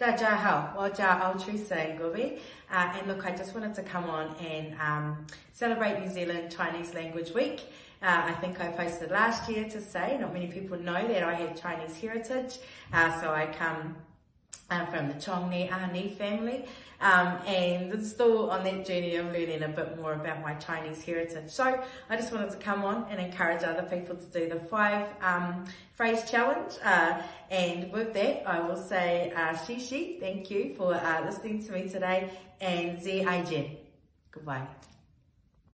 Dajahao, Waja Terisa Ngobi. Uh, and look, I just wanted to come on and um, celebrate New Zealand Chinese Language Week. Uh, I think I posted last year to say not many people know that I have Chinese heritage, uh, so I come uh, from the Chongni Ahni family. Um, and still on that journey of learning a bit more about my Chinese heritage. So I just wanted to come on and encourage other people to do the five um, phrase challenge. Uh, and with that, I will say uh, Shishi, thank you for uh, listening to me today, and Aijen. Goodbye.